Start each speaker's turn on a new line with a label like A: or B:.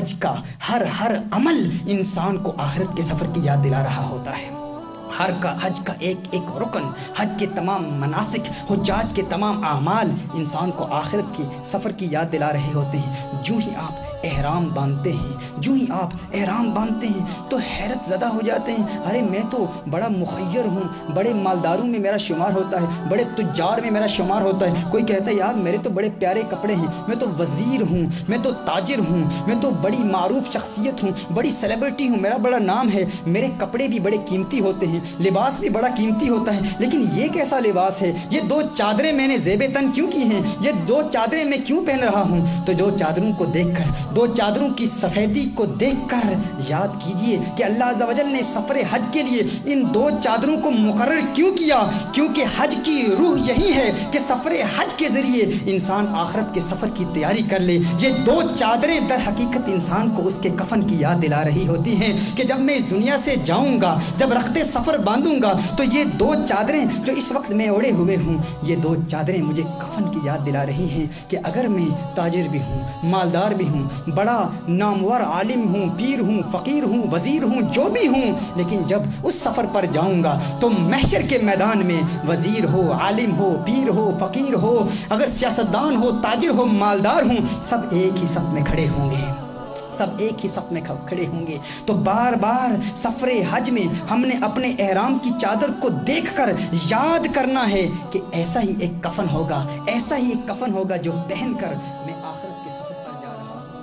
A: آج کا ہر ہر عمل انسان کو آخرت کے سفر کی یاد دلا رہا ہوتا ہے۔ ہر کا حج کا ایک ایک رکن، حج کے تمام مناسک، حجاج کے تمام اعمال انسان کو آخرت کی سفر کی یاد دلا رہے ہوتے ہیں۔ جو ہی آپ احرام باندھتے ہیں، جو ہی آپ احرام باندھتے ہیں، تو حیرت زدہ ہو جاتے ہیں۔ ارے، میں تو بڑا مخیر ہوں، بڑے مالداروں میں میرا شمار ہوتا ہے، بڑے تجار میں میرا شمار ہوتا ہے۔ کوئی کہتا ہے، یار، میرے تو بڑے پیارے کپڑے ہیں، میں تو وزیر ہوں، میں تو تاجر ہوں، میں تو بڑی معروف شخصیت ہوں، بڑی سیلیبریٹی ہوں، میرا بڑا نام ہے، میرے کپڑے بھی بڑے قیمتی ہوتے ہیں۔ لباس بھی بڑا قیمتی ہوتا ہے، لیکن یہ کیسا لباس ہے؟ یہ دو چادریں میں نے زیب تن کیوں کی ہیں؟ یہ دو چادریں میں کیوں پہن رہا ہوں؟ تو دو چادروں کو دیکھ کر، دو چادروں کی سفیدی کو دیکھ کر یاد کیجیے کہ اللہ عز و جل نے سفر حج کے لیے ان دو چادروں کو مقرر کیوں کیا؟ کیونکہ حج کی روح یہی ہے کہ سفر حج کے ذریعے انسان آخرت کے سفر کی تیاری کر لے۔ یہ دو چادریں در حقیقت انسان کو اس کے کفن کی یاد دلا رہی ہوتی ہیں کہ جب میں اس دنیا سے جاؤں گا، جب رخت سفر باندھوں گا تو یہ دو چادریں جو اس وقت میں اوڑے ہوئے ہوں، یہ دو چادریں مجھے کفن کی یاد دلا رہی ہیں کہ اگر میں تاجر بھی ہوں، مالدار بھی ہوں، بڑا نامور عالم ہوں، پیر ہوں، فقیر ہوں، وزیر ہوں، جو بھی ہوں، لیکن جب اس سفر پر جاؤں گا تو محشر کے میدان میں وزیر ہو، عالم ہو، پیر ہو، فقیر ہو، اگر سیاستدان ہو، تاجر ہو، مالدار ہوں، سب ایک ہی صف میں کھڑے ہوں گے۔ سب ایک ہی صف میں کھڑے ہوں گے۔ تو بار بار سفر حج میں ہم نے اپنے احرام کی چادر کو دیکھ کر یاد کرنا ہے کہ ایسا ہی ایک کفن ہوگا، ایسا ہی ایک کفن ہوگا جو پہن کر میں آخرت کے سفر